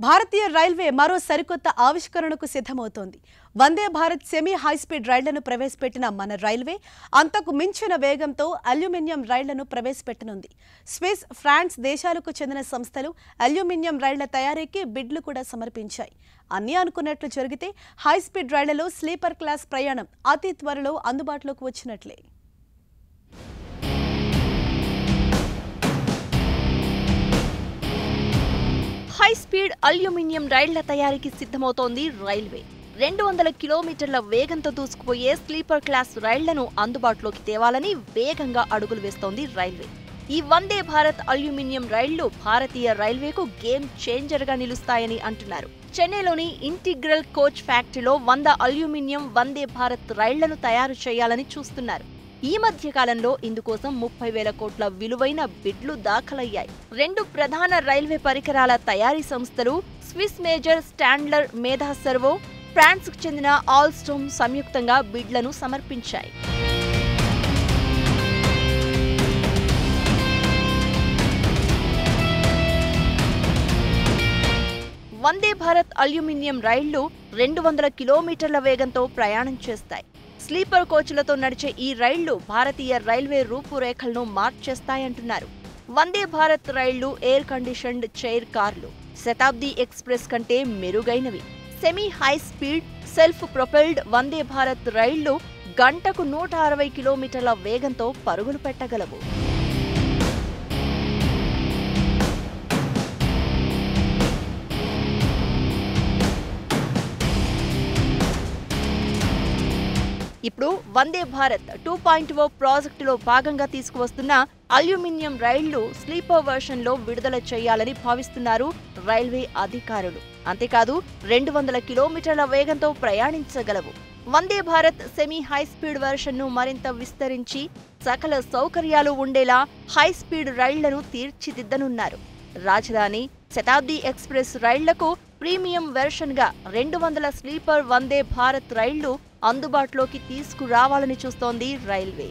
భారతీయ railway మరో సరికొత్త ఆవిష్కరణకు సిద్ధమవుతోంది. Vande Bharat semi high speed రైళ్ళను ప్రవేశపెట్టిన మన రైల్వే అంతకు మించిన వేగంతో అల్యూమినియం రైళ్ళను ప్రవేశపెట్టనుంది. స్విస్ ఫ్రాన్స్ దేశాలకు చెందిన సంస్థలు అల్యూమినియం రైళ్ళ తయారీకి బిడ్లు కూడా సమర్పించాయి. అన్నీ అనుకున్నట్లు జరిగితే హైస్పీడ్ రైళ్ళలో స్లీపర్ క్లాస్ ప్రయాణం అతి త్వరలో అందుబాటులోకి వచ్చినట్లే. హై స్పీడ్ అల్యూమినియం రైళ్ళ తయారీకి సిద్ధమవుతోంది రైల్వే. రెండు వందల కిలోమీటర్ల వేగంతో దూసుకుపోయే స్లీపర్ క్లాస్ రైళ్ళను అందుబాటులోకి తేవాలని వేగంగా అడుగులు వేస్తోంది రైల్వే. ఈ వందే భారత్ అల్యూమినియం రైళ్ళు భారతీయ రైల్వేకు గేమ్ చేంజర్గా నిలుస్తాయని అంటున్నారు. చెన్నైలోని ఇంటిగ్రల్ కోచ్ ఫ్యాక్టరీలో వంద అల్యూమినియం వందే భారత్ రైళ్ళను తయారు చేయాలని చూస్తున్నారు. ఈ మధ్య కాలంలో ఇందుకోసం ముప్పై వేల కోట్ల విలువైన బిడ్లు దాఖలయ్యాయి. రెండు ప్రధాన రైల్వే పరికరాల తయారీ సంస్థలు Swiss major Stadler Medha Servo ఫ్రాన్స్కు చెందిన ఆల్స్టోమ్ సంయుక్తంగా బిడ్లను సమర్పించాయి. వందే భారత్ అల్యూమినియం రైళ్ళు రెండు వందల కిలోమీటర్ల వేగంతో ప్రయాణం చేస్తాయి. స్లీపర్ కోచ్లతో నడిచే ఈ రైళ్ళు భారతీయ రైల్వే రూపురేఖలను మార్చేస్తాయంటున్నారు. వందే భారత్ రైళ్ళు ఎయిర్ కండిషన్డ్ చైర్ కార్లు. శతాబ్ది ఎక్స్ప్రెస్ కంటే మెరుగైనవి. Semi high speed self propelled Vande Bharat రైళ్ళు గంటకు నూట అరవై కిలోమీటర్ల వేగంతో పరుగులు పెట్టగలవు. ఇప్పుడు Vande Bharat two point O ప్రాజెక్టులో భాగంగా తీసుకువస్తున్న అల్యూమినియం రైళ్ళు స్లీపర్ వెర్షన్లో విడుదల చేయాలని భావిస్తున్నారు రైల్వే అధికారులు. అంతేకాదు రెండు వందల కిలోమీటర్ల వేగంతో ప్రయాణించగలవు. Vande Bharat semi high speed వెర్షన్ను మరింత విస్తరించి సకల సౌకర్యాలు ఉండేలా హై స్పీడ్ రైళ్ళను తీర్చిదిద్దనున్నారు. రాజధాని శతాబ్ది ఎక్స్ప్రెస్ రైళ్ళకు ప్రీమియం వెర్షన్గా రెండు వందల స్లీపర్ వందే భారత్ రైళ్ళు అందుబాటులోకి తీసుకురావాలని చూస్తోంది రైల్వే.